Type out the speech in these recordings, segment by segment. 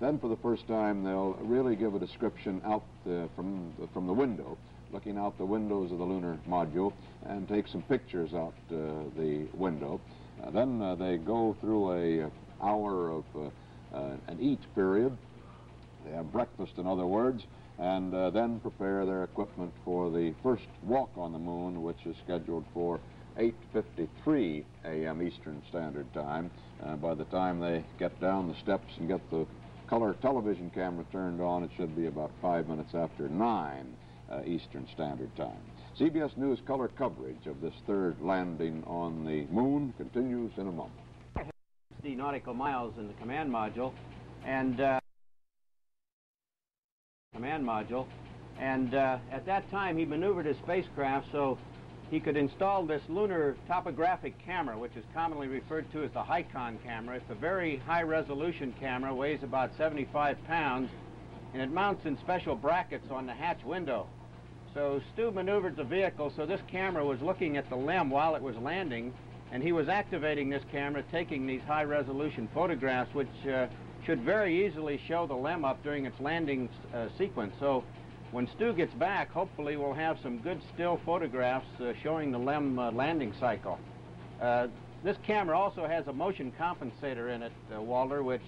Then for the first time, they'll really give a description out uh, from, the, from the window, looking out the windows of the lunar module, and take some pictures out uh, the window. Uh, then uh, they go through a uh, hour of uh, an eat period. They have breakfast, in other words, and then prepare their equipment for the first walk on the moon, which is scheduled for 8.53 a.m. Eastern Standard Time. Uh, by the time they get down the steps and get the color television camera turned on, it should be about five minutes after 9 uh, Eastern Standard Time. CBS News color coverage of this third landing on the moon continues in a moment. The nautical miles in the command module, and uh, command module, and uh, at that time he maneuvered his spacecraft so he could install this lunar topographic camera, which is commonly referred to as the Hycon camera. It's a very high-resolution camera, weighs about 75 pounds, and it mounts in special brackets on the hatch window. So Stu maneuvered the vehicle so this camera was looking at the LEM while it was landing, and he was activating this camera, taking these high-resolution photographs, which uh, should very easily show the LEM up during its landing uh, sequence. So when Stu gets back, hopefully we'll have some good still photographs uh, showing the LEM uh, landing cycle. Uh, this camera also has a motion compensator in it, uh, Walter, which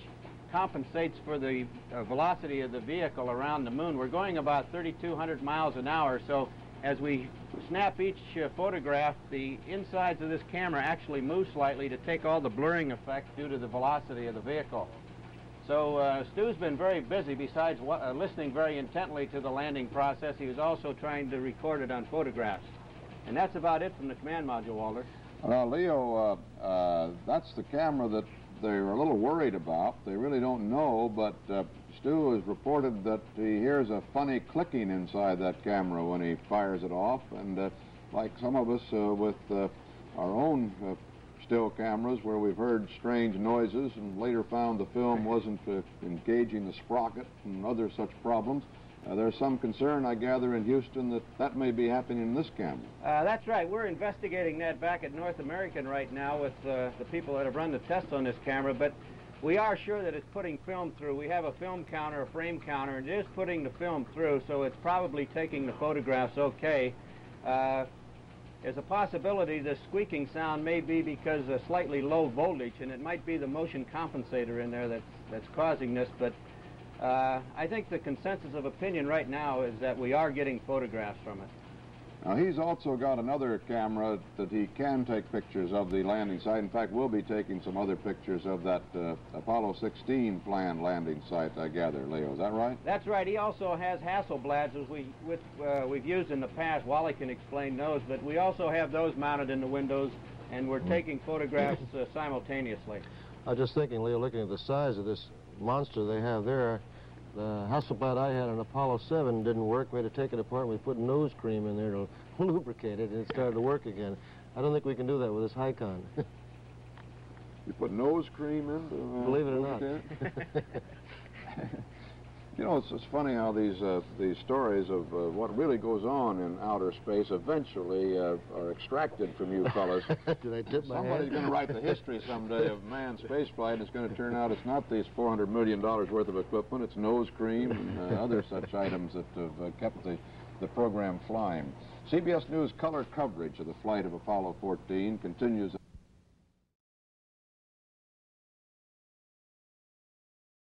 compensates for the uh, velocity of the vehicle around the moon. We're going about 3,200 miles an hour, so as we snap each uh, photograph, the insides of this camera actually move slightly to take all the blurring effect due to the velocity of the vehicle. So uh, Stu's been very busy. Besides uh, listening very intently to the landing process, he was also trying to record it on photographs. And that's about it from the command module, Walter. Well, Leo, uh, uh that's the camera that they're a little worried about. They really don't know, but uh, Stu has reported that he hears a funny clicking inside that camera when he fires it off. And uh, like some of us with our own still cameras where we've heard strange noises and later found the film wasn't uh, engaging the sprocket and other such problems. Uh, there's some concern, I gather, in Houston that that may be happening in this camera. Uh, that's right. We're investigating that back at North American right now with uh, the people that have run the tests on this camera, but we are sure that it's putting film through. We have a film counter, a frame counter, and it is putting the film through, so it's probably taking the photographs okay. There's a possibility the squeaking sound may be because of slightly low voltage, and it might be the motion compensator in there that's, that's causing this, but uh, I think the consensus of opinion right now is that we are getting photographs from it. Now, he's also got another camera that he can take pictures of the landing site. In fact, we'll be taking some other pictures of that uh, Apollo 16 planned landing site, I gather, Leo. Is that right? That's right. He also has Hasselblads, as we, with, uh, we've used in the past. Wally can explain those, but we also have those mounted in the windows, and we're taking photographs uh, simultaneously. I was just thinking, Leo, looking at the size of this monster they have there, the Hasselblad I had on Apollo 7 didn't work. We had to take it apart and we put nose cream in there to lubricate it and it started to work again. I don't think we can do that with this Hycon. you put nose cream in? To, uh, Believe it or not. You know, it's, it's funny how these uh, these stories of uh, what really goes on in outer space eventually uh, are extracted from you fellas. Did I tip my Somebody's going to write the history someday of manned spaceflight, and it's going to turn out it's not these $400 million worth of equipment, it's nose cream and uh, other such items that have uh, kept the, the program flying. CBS News color coverage of the flight of Apollo 14 continues.